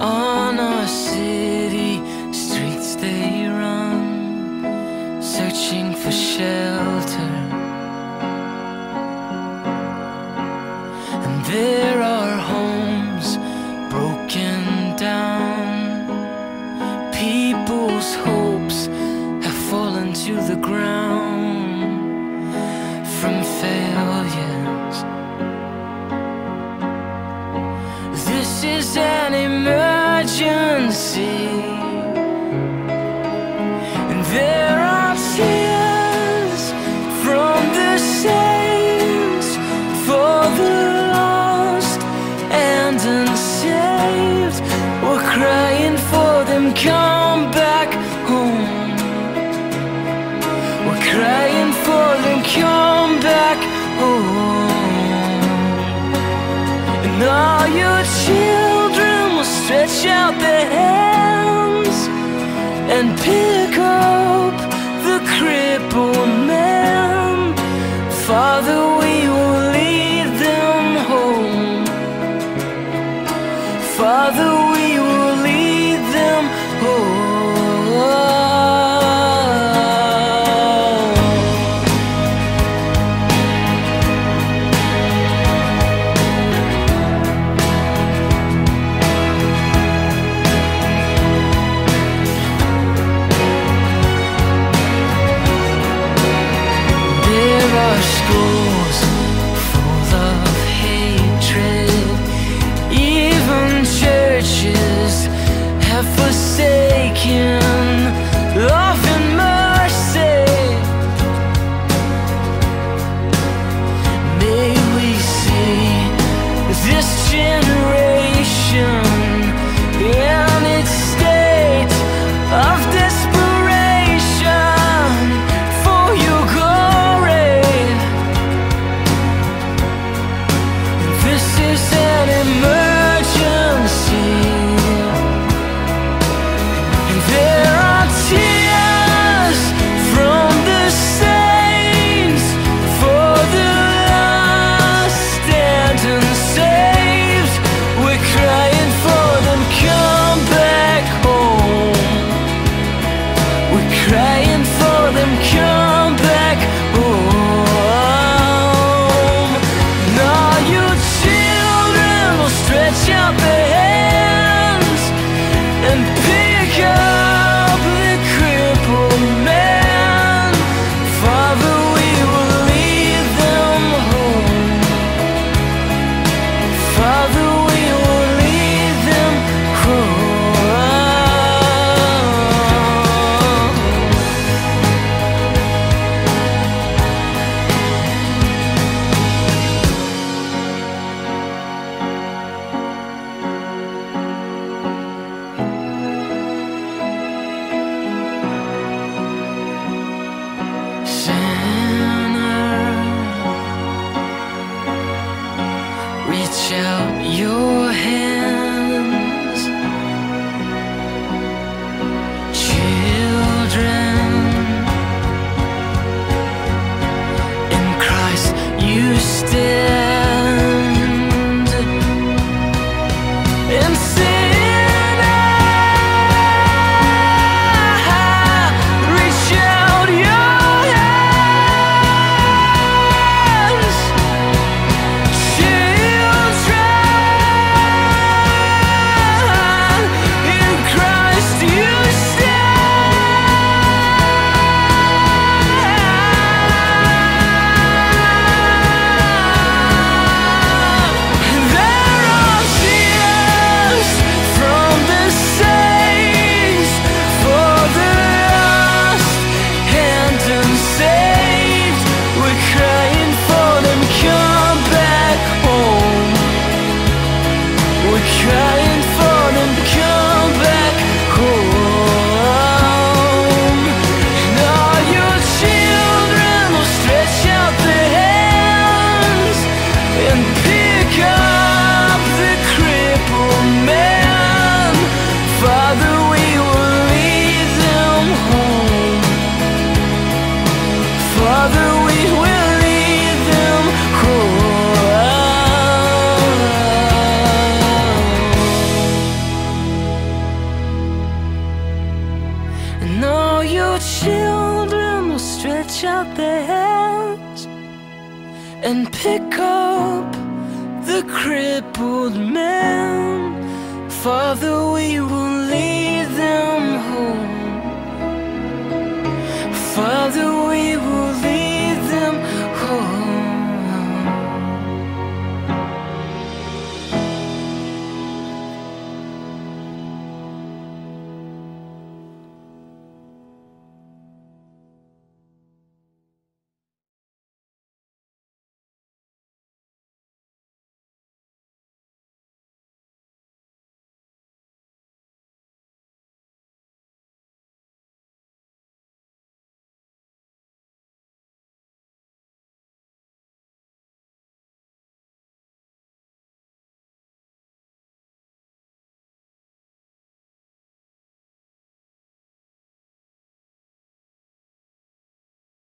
on our city streets they run searching for shelter. And there are homes broken down. People's hopes have fallen to the ground. From failure come back home. We're crying for them, come back home. And all your children will stretch out their hands and pick up the crippled man. Father, we will lead them home. Father, And all your children will stretch out their hands and pick up the crippled man. Father, we will lead them home. Father, we will.